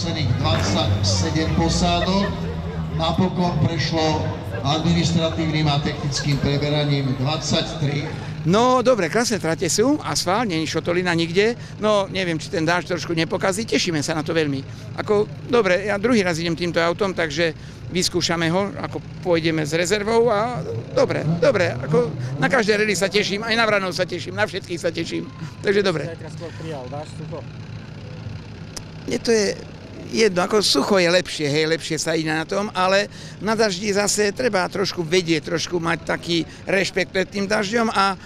prihlásených 27 posádok. Napokon prešlo administratívnym a technickým preberaním 23 No dobre, krásne trate sú, asfalt, není šotolina nikde, no neviem, či ten dáž trošku nepokazí, tešíme sa na to veľmi. Ako, dobre, ja druhý raz idem týmto autom, takže vyskúšame ho, ako pôjdeme s rezervou a dobre, dobre, ako na každé rally sa teším, aj na Vranov sa teším, na všetkých sa teším, takže dobre. Je to je jedno, ako sucho je lepšie, hej, lepšie sa ide na tom, ale na daždi zase treba trošku vedieť, trošku mať taký rešpekt pred tým dažďom a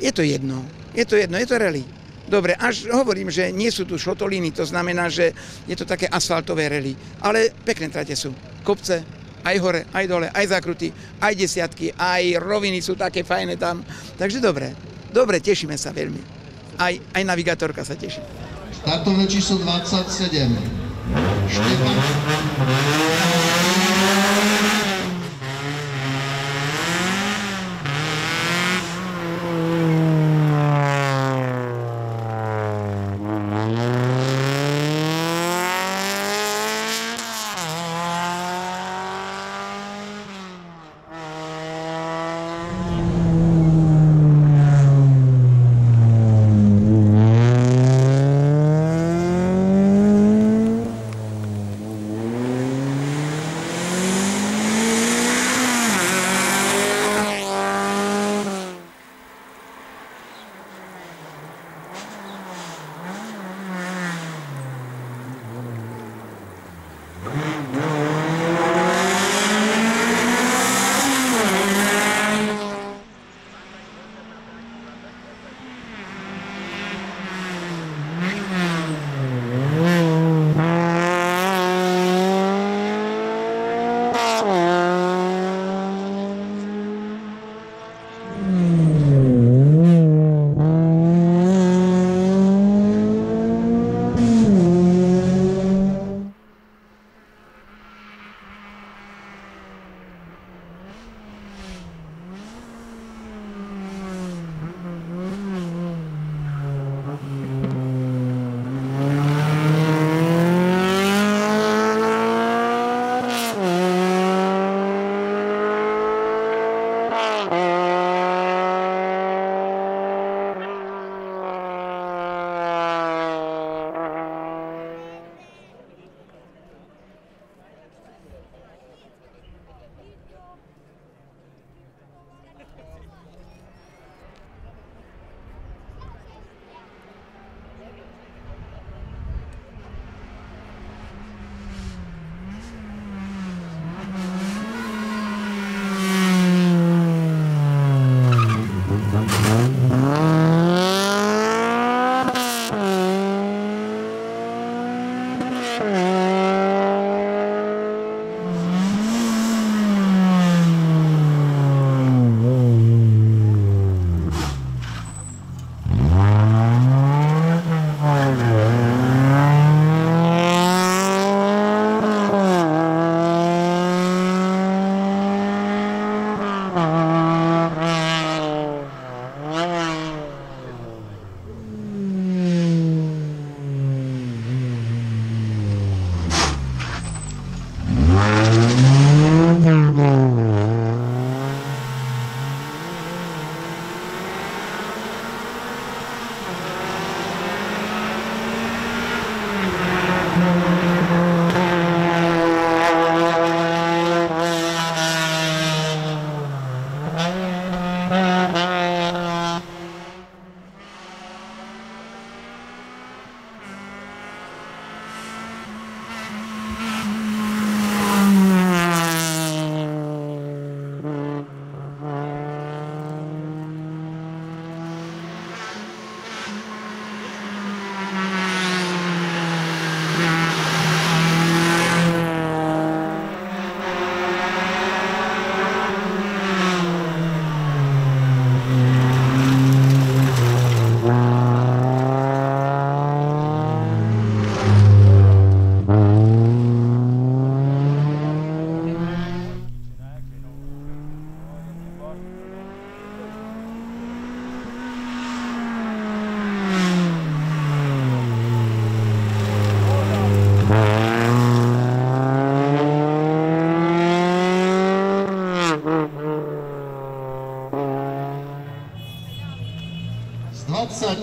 je to jedno, je to jedno, je to rally. Dobre, až hovorím, že nie sú tu šotoliny, to znamená, že je to také asfaltové rally, ale pekné trate sú. Kopce, aj hore, aj dole, aj zakruty, aj desiatky, aj roviny sú také fajné tam. Takže dobre, dobre, tešíme sa veľmi. Aj, aj navigátorka sa teší. Štartové číslo 27. Je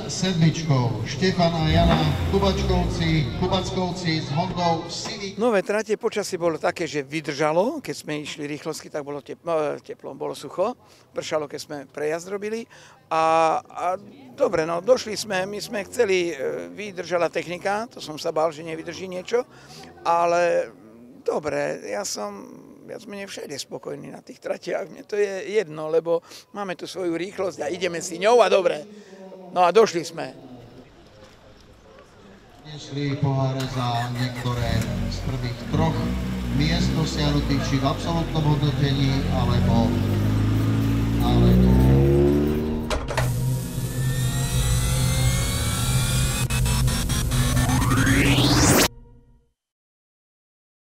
27 Štefan a Jana Kubačkovci, Kubackovci s Hondou Civic. Nové trate počasie bolo také, že vydržalo, keď sme išli rýchlosky, tak bolo teplo, teplo bolo sucho, pršalo, keď sme prejazd robili. A, a dobre, no došli sme, my sme chceli, e, vydržala technika, to som sa bál, že nevydrží niečo, ale dobre, ja som viac menej všade spokojný na tých tratiach. Mne to je jedno, lebo máme tu svoju rýchlosť a ideme si ňou a dobre. No a došli sme. Nesli poháre za niektoré z prvých troch miest dosiahnutých či v absolútnom hodnotení, alebo, alebo